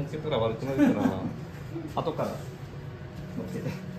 もつけたら悪くなるから 後から乗っけて。